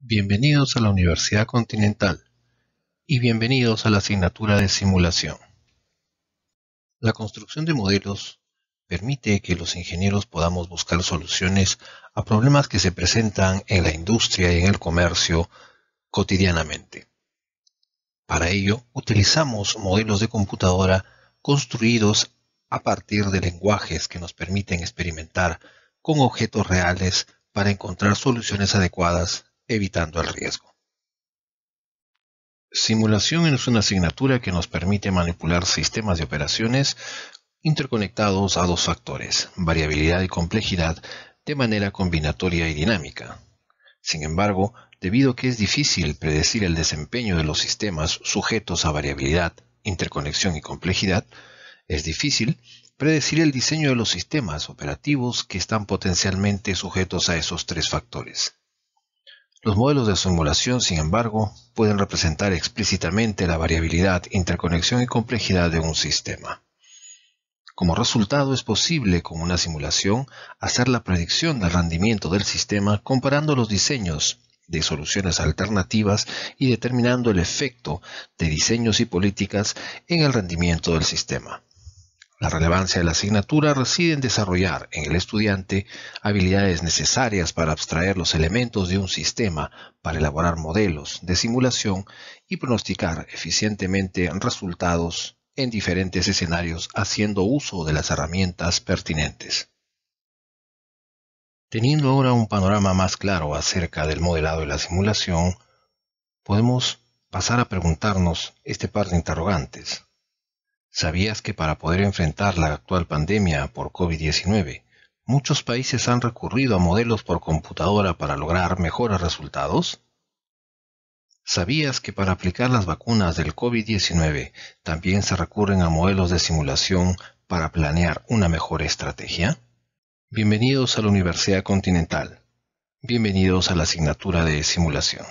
Bienvenidos a la Universidad Continental y bienvenidos a la asignatura de simulación. La construcción de modelos permite que los ingenieros podamos buscar soluciones a problemas que se presentan en la industria y en el comercio cotidianamente. Para ello, utilizamos modelos de computadora construidos a partir de lenguajes que nos permiten experimentar con objetos reales para encontrar soluciones adecuadas evitando el riesgo. Simulación es una asignatura que nos permite manipular sistemas de operaciones interconectados a dos factores, variabilidad y complejidad, de manera combinatoria y dinámica. Sin embargo, debido a que es difícil predecir el desempeño de los sistemas sujetos a variabilidad, interconexión y complejidad, es difícil predecir el diseño de los sistemas operativos que están potencialmente sujetos a esos tres factores. Los modelos de simulación, sin embargo, pueden representar explícitamente la variabilidad, interconexión y complejidad de un sistema. Como resultado, es posible con una simulación hacer la predicción del rendimiento del sistema comparando los diseños de soluciones alternativas y determinando el efecto de diseños y políticas en el rendimiento del sistema. La relevancia de la asignatura reside en desarrollar en el estudiante habilidades necesarias para abstraer los elementos de un sistema, para elaborar modelos de simulación y pronosticar eficientemente resultados en diferentes escenarios haciendo uso de las herramientas pertinentes. Teniendo ahora un panorama más claro acerca del modelado de la simulación, podemos pasar a preguntarnos este par de interrogantes. ¿Sabías que para poder enfrentar la actual pandemia por COVID-19, muchos países han recurrido a modelos por computadora para lograr mejores resultados? ¿Sabías que para aplicar las vacunas del COVID-19 también se recurren a modelos de simulación para planear una mejor estrategia? Bienvenidos a la Universidad Continental. Bienvenidos a la asignatura de simulación.